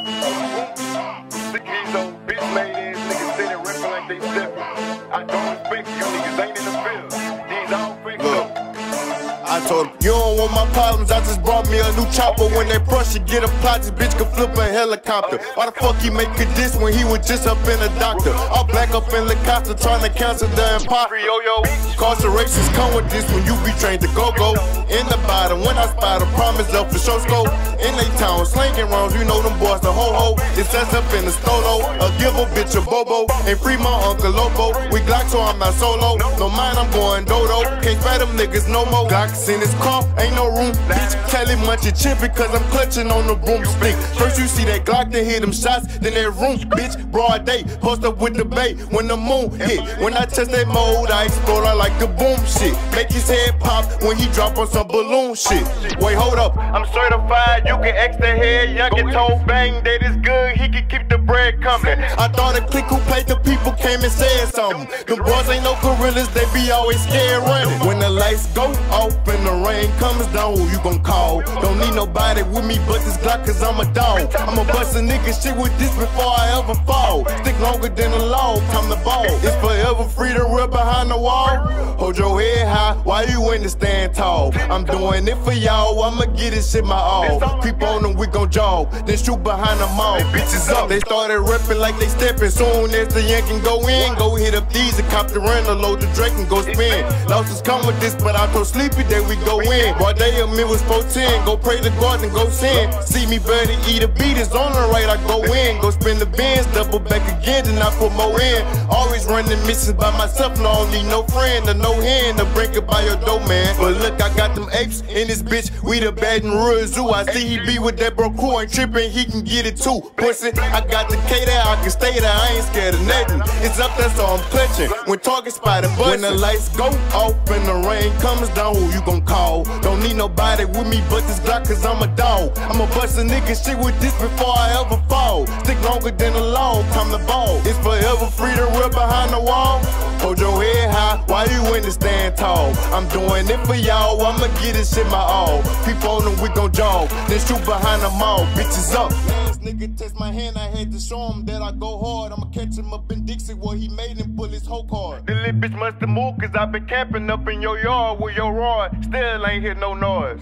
Of these old bitch made ass niggas sitting like they. I don't respect you niggas ain't in told him, you don't want my problems, I just brought me a new chopper. When they it, get a plot, this bitch can flip a helicopter. Why the fuck he make a diss when he was just up in a doctor? All black up in the costa trying to cancel the yo. Incarcerations come with this when you be trained to go go. In the bottom, when I spot a promise up for show scope. In they town, slinging rounds, you know them boys the ho ho. It's us up in the stolo. A give a bitch a bobo. And free my uncle Lobo. We Glock, so I'm not solo. No mind, I'm going dodo. Can't fight them niggas no more. Glocks in his car, ain't no room. Bitch, Kelly munch your chin because I'm clutching on the broomstick. First you see that Glock, then hit them shots, then that room, bitch. Broad day, post up with the bait when the moon hit. When I touch that mode, I explode, I like the boom shit. Make his head pop when he drop on some balloon shit. Wait, hold up. I'm certified, you can X the head. Young get told bang that it's good, he can keep the bread coming. I thought a click who played the people came and said something. The boys ain't no gorillas, they be always scared running. When lights go off and the rain comes down, you gon' call? Don't need nobody with me but this Glock, cause I'm a dog. I'ma bust a nigga shit with this before I ever fall. Stick longer than a log, time to ball. It's forever free to rip behind the wall. Hold your head high while you in the stand tall. I'm doing it for y'all, I'ma get this shit my all. Creep on them, we gon' jog, then shoot behind them all. Bitches up, they started ripping like they stepping. Soon as the yank can go in, go hit up these and cop the rental, load the Drake and go spin. Losses come with this, but I told Sleepy that we go in. While they a me was 14, go pray to God and go sin. See me better eat a beat, it's on the right, I go in. Go spin the bins, double back again, then I put more in. Always running missions by myself, no, I don't need no friend or no hand to break it by your dough, man. But look, I got them apes in this bitch, we the Baton Rouge Zoo. I see he be with that bro crew, ain't tripping, he can get it too. Pussy, I got the K there, I can stay there, I ain't scared of nothing. It's up there, so I'm clutching. When target spotted, but when the lights go off and the rain comes down, who you gon' call? Don't need nobody with me but this Glock, cause I'm a dog. I'ma bust a nigga shit with this before I ever fall. Stick longer than a log, come the ball. It's forever free to rip behind the wall. Hold your stand tall. I'm doing it for y'all, I'ma get this shit my all. People on them, we gon' jog, then shoot behind them all. Bitches up. Last nigga test my hand, I had to show him that I go hard. I'ma catch him up in Dixie where he made him pull his whole card. The little bitch must have moved, cause I been camping up in your yard with your rod. Still ain't hear no noise.